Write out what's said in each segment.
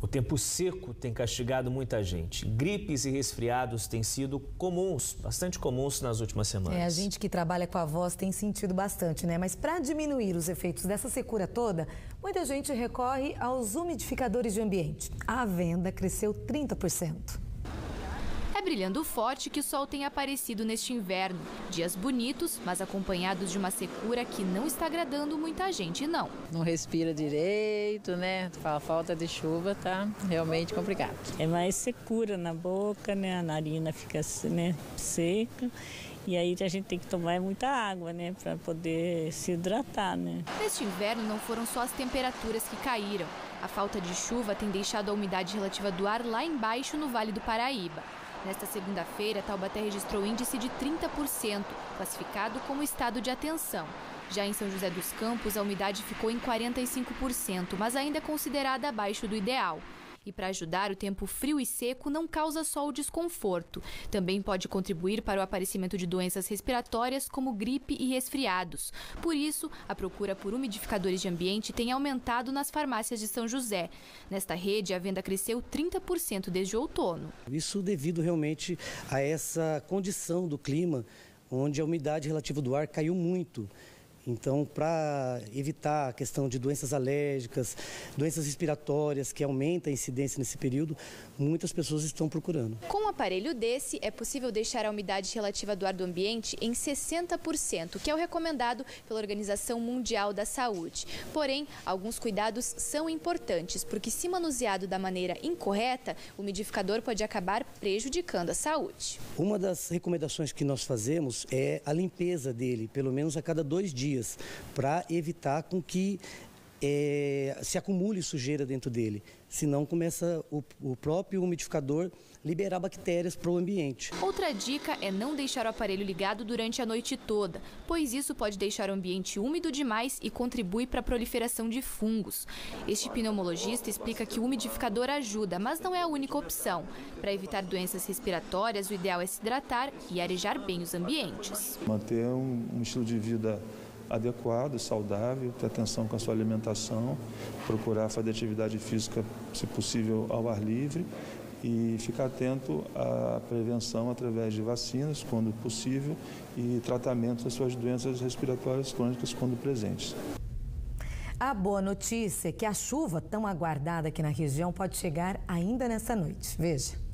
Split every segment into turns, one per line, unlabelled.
O tempo seco tem castigado muita gente. Gripes e resfriados têm sido comuns, bastante comuns nas últimas semanas.
É, a gente que trabalha com a voz tem sentido bastante, né? Mas para diminuir os efeitos dessa secura toda, muita gente recorre aos umidificadores de ambiente. A venda cresceu 30%.
Brilhando forte que o sol tem aparecido neste inverno. Dias bonitos, mas acompanhados de uma secura que não está agradando muita gente, não.
Não respira direito, né? A falta de chuva tá realmente complicado.
É mais secura na boca, né? A narina fica né, seca. E aí a gente tem que tomar muita água, né, para poder se hidratar, né?
Neste inverno não foram só as temperaturas que caíram. A falta de chuva tem deixado a umidade relativa do ar lá embaixo no Vale do Paraíba. Nesta segunda-feira, Taubaté registrou índice de 30%, classificado como estado de atenção. Já em São José dos Campos, a umidade ficou em 45%, mas ainda é considerada abaixo do ideal. E para ajudar, o tempo frio e seco não causa só o desconforto. Também pode contribuir para o aparecimento de doenças respiratórias como gripe e resfriados. Por isso, a procura por umidificadores de ambiente tem aumentado nas farmácias de São José. Nesta rede, a venda cresceu 30% desde outono.
Isso devido realmente a essa condição do clima, onde a umidade relativa do ar caiu muito. Então, para evitar a questão de doenças alérgicas, doenças respiratórias, que aumenta a incidência nesse período, muitas pessoas estão procurando.
Com um aparelho desse, é possível deixar a umidade relativa do ar do ambiente em 60%, que é o recomendado pela Organização Mundial da Saúde. Porém, alguns cuidados são importantes, porque se manuseado da maneira incorreta, o umidificador pode acabar prejudicando a saúde.
Uma das recomendações que nós fazemos é a limpeza dele, pelo menos a cada dois dias dias, para evitar com que é, se acumule sujeira dentro dele. Senão começa o, o próprio umidificador liberar bactérias para o ambiente.
Outra dica é não deixar o aparelho ligado durante a noite toda, pois isso pode deixar o ambiente úmido demais e contribui para a proliferação de fungos. Este pneumologista explica que o umidificador ajuda, mas não é a única opção. Para evitar doenças respiratórias, o ideal é se hidratar e arejar bem os ambientes.
Manter um, um estilo de vida adequado, saudável, ter atenção com a sua alimentação, procurar fazer atividade física, se possível, ao ar livre e ficar atento à prevenção através de vacinas, quando possível, e tratamento das suas doenças respiratórias crônicas quando presentes.
A boa notícia é que a chuva tão aguardada aqui na região pode chegar ainda nessa noite. Veja.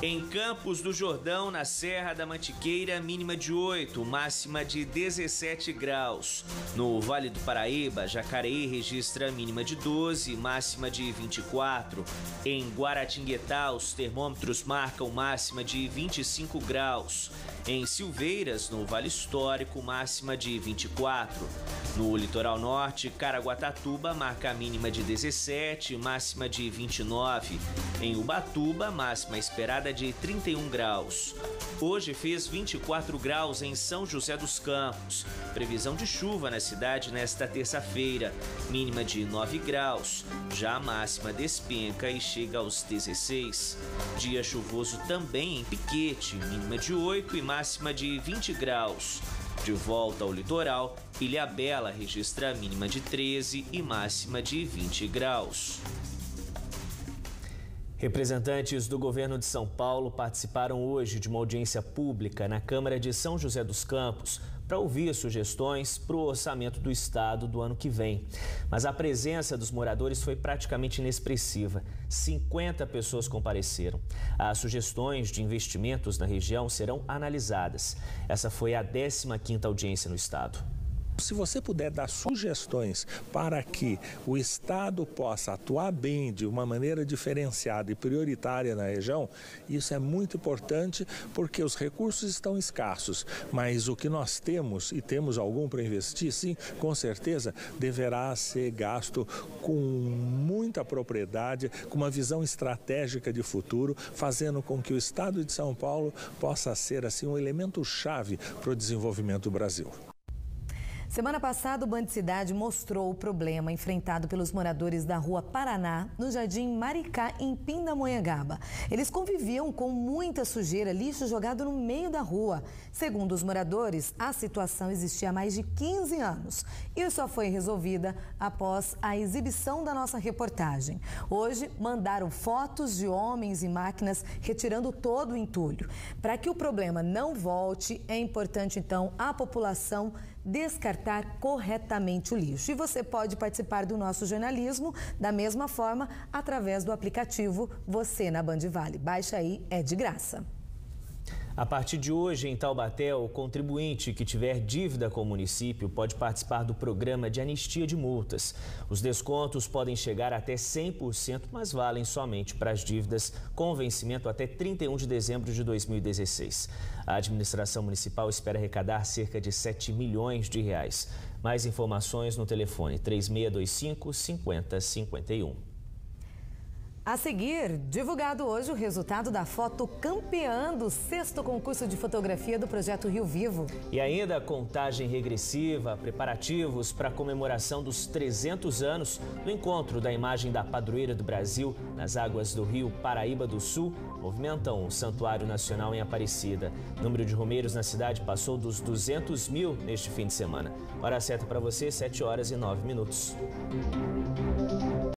Em Campos do Jordão, na Serra da Mantiqueira, mínima de 8, máxima de 17 graus. No Vale do Paraíba, Jacareí registra mínima de 12, máxima de 24. Em Guaratinguetá, os termômetros marcam máxima de 25 graus. Em Silveiras, no Vale Histórico, máxima de 24. No litoral norte, Caraguatatuba marca mínima de 17, máxima de 29. Em Ubatuba, máxima esperada de 31 graus. Hoje fez 24 graus em São José dos Campos. Previsão de chuva na cidade nesta terça-feira, mínima de 9 graus. Já a máxima despenca e chega aos 16. Dia chuvoso também em Piquete, mínima de 8 e máxima de 20 graus. De volta ao litoral, Ilha Bela registra a mínima de 13 e máxima de 20 graus. Representantes do governo de São Paulo participaram hoje de uma audiência pública na Câmara de São José dos Campos para ouvir sugestões para o orçamento do estado do ano que vem. Mas a presença dos moradores foi praticamente inexpressiva. 50 pessoas compareceram. As sugestões de investimentos na região serão analisadas. Essa foi a 15ª audiência no estado.
Se você puder dar sugestões para que o Estado possa atuar bem, de uma maneira diferenciada e prioritária na região, isso é muito importante porque os recursos estão escassos, mas o que nós temos, e temos algum para investir, sim, com certeza, deverá ser gasto com muita propriedade, com uma visão estratégica de futuro, fazendo com que o Estado de São Paulo possa ser assim um elemento chave para o desenvolvimento do Brasil.
Semana passada, o Band Cidade mostrou o problema enfrentado pelos moradores da rua Paraná, no Jardim Maricá, em Pindamonhangaba. Eles conviviam com muita sujeira, lixo jogado no meio da rua. Segundo os moradores, a situação existia há mais de 15 anos e só foi resolvida após a exibição da nossa reportagem. Hoje, mandaram fotos de homens e máquinas retirando todo o entulho. Para que o problema não volte, é importante então a população descartar corretamente o lixo. E você pode participar do nosso jornalismo da mesma forma através do aplicativo Você na Band Vale. Baixa aí, é de graça.
A partir de hoje, em Taubaté, o contribuinte que tiver dívida com o município pode participar do programa de anistia de multas. Os descontos podem chegar até 100%, mas valem somente para as dívidas com vencimento até 31 de dezembro de 2016. A administração municipal espera arrecadar cerca de 7 milhões de reais. Mais informações no telefone 3625 5051.
A seguir, divulgado hoje o resultado da foto campeã do sexto concurso de fotografia do projeto Rio Vivo.
E ainda contagem regressiva, preparativos para a comemoração dos 300 anos do encontro da imagem da padroeira do Brasil nas águas do Rio Paraíba do Sul movimentam o Santuário Nacional em Aparecida. O número de romeiros na cidade passou dos 200 mil neste fim de semana. Hora certa para você, 7 horas e 9 minutos.